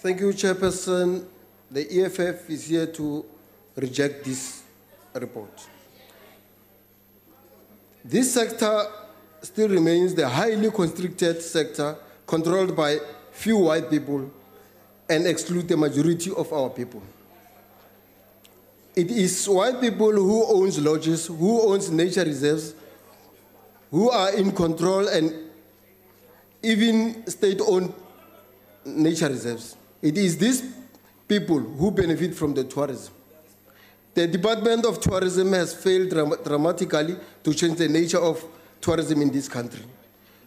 Thank you, Chairperson. The EFF is here to reject this report. This sector still remains the highly constricted sector controlled by few white people and exclude the majority of our people. It is white people who owns lodges, who owns nature reserves, who are in control and even state-owned nature reserves. It is these people who benefit from the tourism. The Department of Tourism has failed dram- dramatically to change the nature of tourism in this country.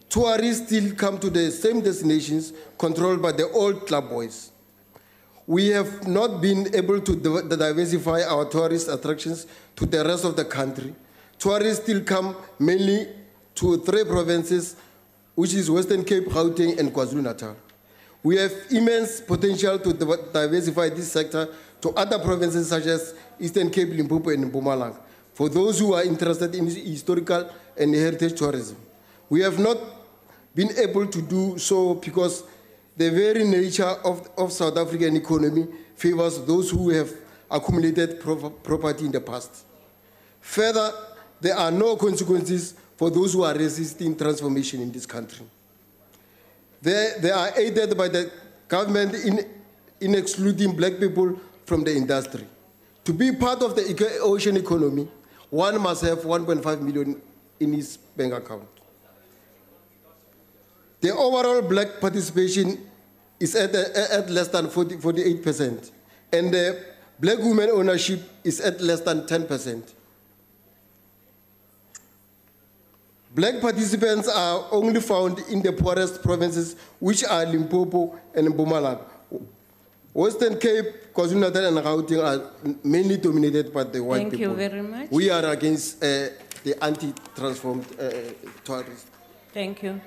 Tourists still come to the same destinations controlled by the old club boys. We have not been able to diversify our tourist attractions to the rest of the country. Tourists still come mainly to three provinces, which is Western Cape, Gauteng, and KwaZulu-Natal. We have immense potential to diversify this sector to other provinces such as Eastern Cape, Limpopo, and Mpumalanga. For those who are interested in historical and heritage tourism, we have not been able to do so because the very nature of, of South African economy favors those who have accumulated pro- property in the past. Further, there are no consequences for those who are resisting transformation in this country. They, they are aided by the government in, in excluding black people from the industry. To be part of the ocean economy, one must have 1.5 million in his bank account. The overall black participation is at, at less than 40, 48%, and the black women ownership is at less than 10%. Black participants are only found in the poorest provinces, which are Limpopo and Mpumalanga. Western Cape, KwaZulu-Natal, and Gauteng are mainly dominated by the white Thank you people. very much. We are against uh, the anti-transformed uh, tourists. Thank you.